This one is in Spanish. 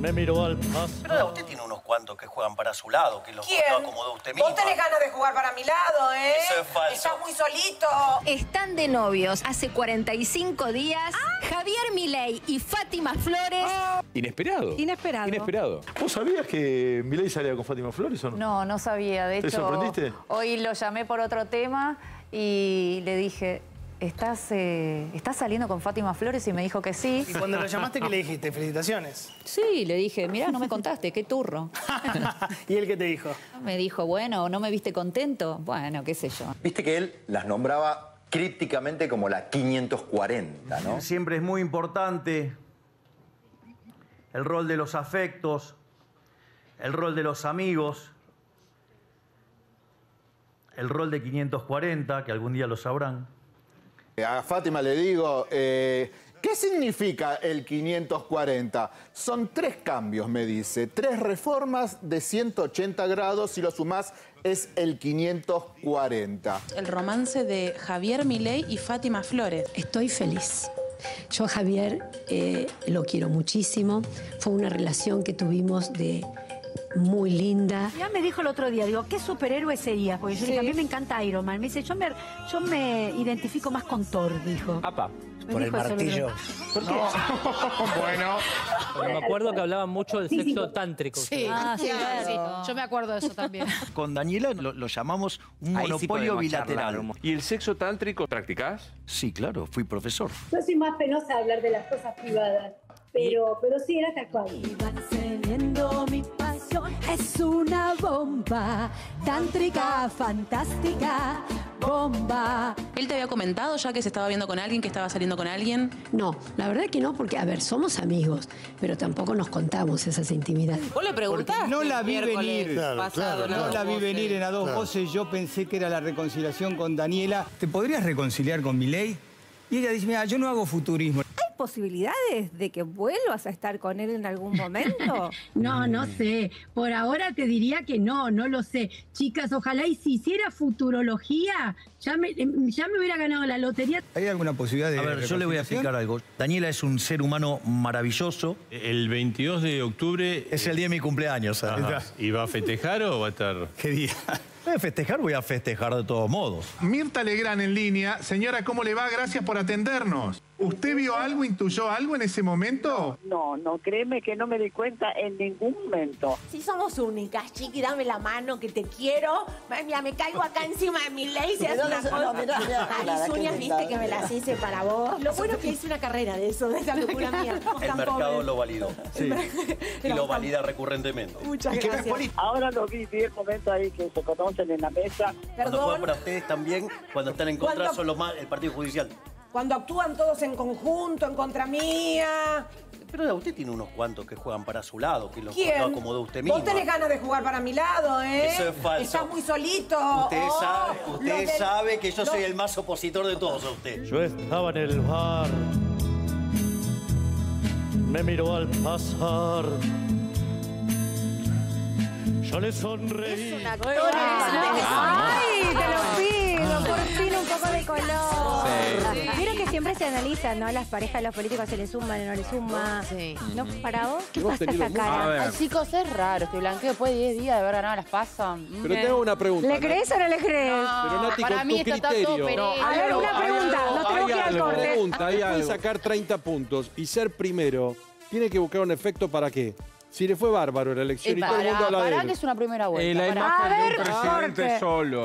Me miró al pasar. Pero usted tiene unos cuantos que juegan para su lado, que los ¿Quién? lo acomodó usted mismo. Vos tenés ganas de jugar para mi lado, ¿eh? Eso es falso. Estás muy solito. Están de novios hace 45 días Javier Milei y Fátima Flores. Inesperado. Inesperado. Inesperado. ¿Vos sabías que Milei salía con Fátima Flores o no? No, no sabía. De ¿Te hecho, sorprendiste? hoy lo llamé por otro tema y le dije, ¿estás, eh, ¿estás saliendo con Fátima Flores? Y me dijo que sí. Y cuando lo llamaste, ¿qué le dijiste? Felicitaciones. Sí, le dije, mirá, no me contaste, qué turro. ¿Y él qué te dijo? Me dijo, bueno, ¿no me viste contento? Bueno, qué sé yo. Viste que él las nombraba crípticamente como la 540, ¿no? Siempre es muy importante el rol de los afectos, el rol de los amigos, el rol de 540, que algún día lo sabrán. A Fátima le digo, eh, ¿qué significa el 540? Son tres cambios, me dice, tres reformas de 180 grados, si lo sumás es el 540. El romance de Javier Milei y Fátima Flores. Estoy feliz. Yo a Javier eh, lo quiero muchísimo. Fue una relación que tuvimos de muy linda. Ya me dijo el otro día, digo, ¿qué superhéroe sería? Porque yo le dije, a mí me encanta Iron Man. Me dice, yo me, yo me identifico más con Thor, dijo. Apa. Me Por el martillo. ¿Por qué? bueno. me acuerdo que hablaban mucho del sexo tántrico. Sí, Ah, sí, claro, claro. Yo me acuerdo de eso también. Con Daniela lo, lo llamamos un Ahí sí monopolio bilateral. charlar. ¿Y el sexo tántrico practicás? Sí, claro, fui profesor. Yo soy más penosa de hablar de las cosas privadas, pero, pero sí era tal cual. Una bomba, tántrica, fantástica, bomba. ¿Él te había comentado ya que se estaba viendo con alguien, que estaba saliendo con alguien? No, la verdad que no, porque, a ver, somos amigos, pero tampoco nos contamos esas intimidades. ¿Vos le preguntaste? no la vi venir. pasado, No la vi venir en a dos voces. Yo pensé que era la reconciliación con Daniela. ¿Te podrías reconciliar con Milei? Y ella dice, mira, yo no hago futurismo. ¿Hay posibilidades de que vuelvas a estar con él en algún momento? No, no sé. Por ahora te diría que no, no lo sé. Chicas, ojalá y si hiciera futurología, ya me, em, ya me hubiera ganado la lotería. ¿Hay alguna posibilidad de A ver, yo le voy a explicar algo. Daniela es un ser humano maravilloso. El 22 de octubre. Es el día de mi cumpleaños. ¿sabes? ¿Y va a festejar o va a estar.? ¿Qué día? Voy a festejar, voy a festejar de todos modos. Mirta Legrand en línea. Señora, ¿cómo le va? Gracias por atendernos. ¿Usted vio algo, intuyó algo en ese momento? No, no, créeme que no me di cuenta en ningún momento. Si somos únicas, chiqui, dame la mano que te quiero. Mira, me caigo acá encima de mi ley. Se hace una cosa. Mis uñas, viste que me las hice para vos. Lo bueno es que hice una carrera de eso, de esa locura mía. El mercado lo validó. Y lo valida recurrentemente. Muchas gracias. Ahora lo vi, vi el momento ahí que se conocen en la mesa. Cuando juegan Perdón, para ustedes también, cuando están en contra, ¿Cuándo? son los más, el Partido Judicial. Cuando actúan todos en conjunto, en contra mía. Pero usted tiene unos cuantos que juegan para su lado, que los ¿Quién? acomodó usted mismo. Vos tenés ganas de jugar para mi lado, ¿eh? Eso es falso. Estás muy solito. Usted, Oh, sabe, usted del- sabe que yo lo- soy el más opositor de todos a usted. Yo estaba en el bar. Me miró al pasar. Yo le sonreí. ¡Ay, te lo pido! Por fin un poco de color. Vieron que siempre se analizan, ¿no? Las parejas, los políticos se les suman, no les suman. Sí. ¿No? ¿Para vos? ¿Qué pasa esa cara? Ay, chicos, es raro este blanqueo después de 10 días de haber ganado las pasas. Pero te hago una pregunta. ¿Le crees o no le crees? Pero Nati, para con mí tu está todo criterio. pereza. A ver, una pregunta. Nos tenemos que ir al corte. Pregunta, hay algo. sacar 30 puntos y ser primero, tiene que buscar un efecto para qué. Si le fue bárbaro la elección Eh, y todo el mundo para, habla de para él. que es una primera vuelta. Eh, la pará. A ver, presidente corte. solo.